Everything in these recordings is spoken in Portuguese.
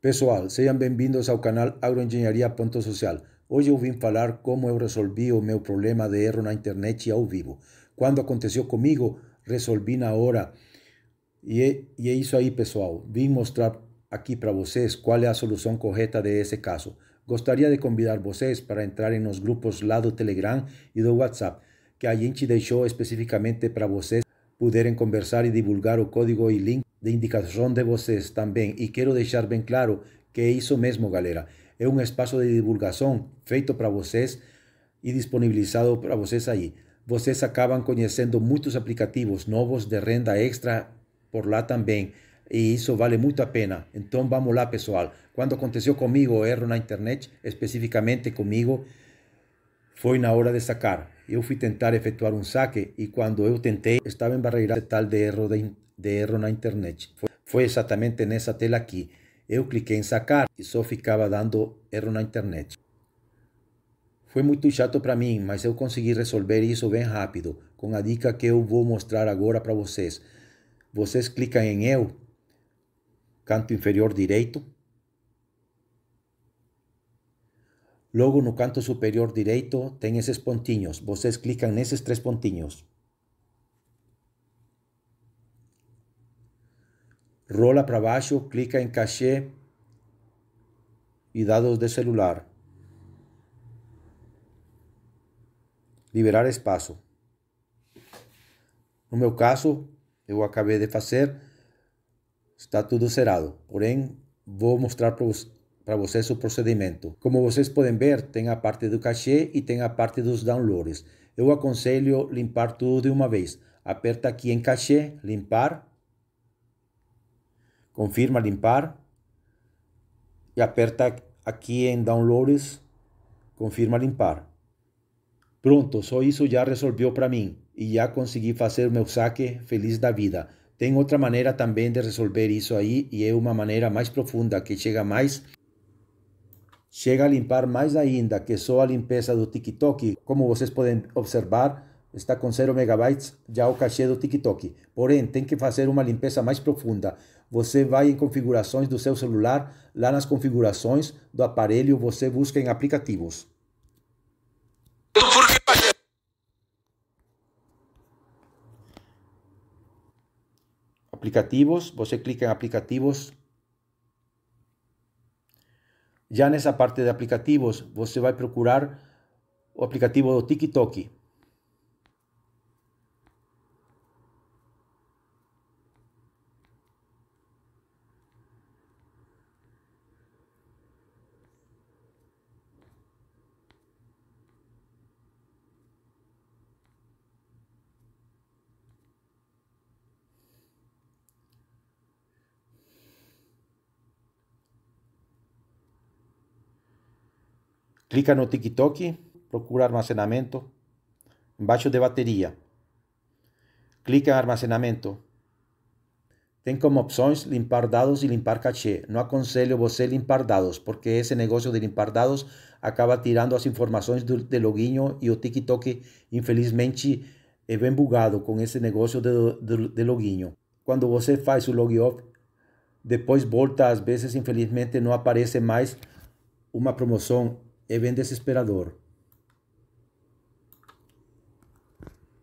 Pessoal, sejam bem-vindos ao canal Agroengenharia Ponto Social. Hoje eu vim falar como eu resolvi o meu problema de erro na internet ao vivo. Quando aconteceu comigo, resolvi na hora. E é, e é isso aí, pessoal. Vim mostrar aqui para vocês qual é a solução correta desse caso. Gostaria de convidar vocês para entrarem nos grupos lá do Telegram e do WhatsApp, que a gente deixou especificamente para vocês poderem conversar e divulgar o código e link de indicação de vocês também. E quero deixar bem claro que é isso mesmo, galera. É um espaço de divulgação feito para vocês e disponibilizado para vocês aí. Vocês acabam conhecendo muitos aplicativos novos de renda extra por lá também. E isso vale muito a pena. Então vamos lá, pessoal. Quando aconteceu comigo erro na internet, especificamente comigo, foi na hora de sacar. Eu fui tentar efetuar um saque e quando eu tentei, estava embarreirado tal de erro de, de erro na internet. Foi, exatamente nessa tela aqui. Eu cliquei em sacar e só ficava dando erro na internet. Foi muito chato para mim, mas eu consegui resolver isso bem rápido, com a dica que eu vou mostrar agora para vocês. Vocês clicam em Eu, canto inferior direito, Logo no canto superior direito tem esses pontinhos. Vocês clicam nesses três pontinhos. Rola para baixo, clica em cachê e dados de celular. Liberar espaço. No meu caso, eu acabei de fazer, está tudo zerado. Porém, vou mostrar para vocês o procedimento. Como vocês podem ver, tem a parte do cachê e tem a parte dos downloads. Eu aconselho limpar tudo de uma vez. Aperta aqui em cachê, limpar. Confirma limpar. E aperta aqui em downloads, confirma limpar. Pronto, só isso já resolveu para mim e já consegui fazer meu saque feliz da vida. Tem outra maneira também de resolver isso aí e é uma maneira mais profunda que chega mais chega a limpar mais ainda que só a limpeza do TikTok. Como vocês podem observar, está com 0 megabytes já o cachê do TikTok. Porém, tem que fazer uma limpeza mais profunda. Você vai em configurações do seu celular, lá nas configurações do aparelho, você busca em aplicativos. Aplicativos, você clica em aplicativos, já nessa parte de aplicativos, você vai procurar o aplicativo do TikTok. Clica no TikTok, procura armazenamento, embaixo de bateria. Clica em armazenamento. Tem como opções limpar dados e limpar cachê. Não aconselho você limpar dados, porque esse negócio de limpar dados acaba tirando as informações do, de login e o TikTok, infelizmente, é bem bugado com esse negócio de, de, de login. Quando você faz o log depois volta, às vezes, infelizmente, não aparece mais uma promoção é bem desesperador.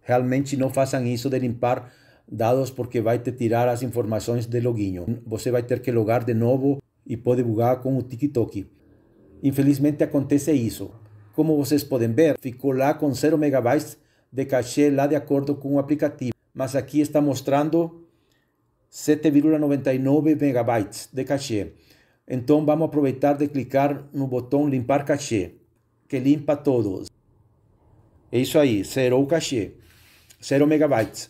Realmente não façam isso de limpar dados porque vai te tirar as informações de login. Você vai ter que logar de novo e pode bugar com o TikTok. Infelizmente acontece isso. Como vocês podem ver, ficou lá com 0 megabytes de cachê lá de acordo com o aplicativo. Mas aqui está mostrando 7,99 megabytes de cachê. Então vamos aproveitar de clicar no botão limpar cachê, que limpa todos. É isso aí, zerou o cachê, 0 megabytes.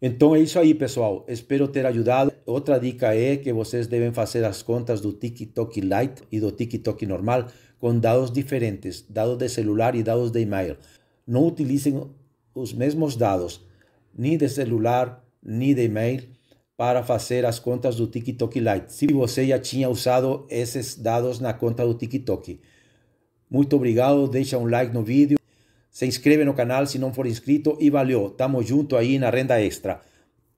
Então é isso aí, pessoal. Espero ter ajudado. Outra dica é que vocês devem fazer as contas do TikTok Lite e do TikTok normal com dados diferentes, dados de celular e dados de e-mail. Não utilizem os mesmos dados, nem de celular, nem de e-mail para fazer as contas do TikTok Lite, se você já tinha usado esses dados na conta do TikTok. Muito obrigado, deixa um like no vídeo, se inscreve no canal se não for inscrito e valeu, tamo junto aí na renda extra.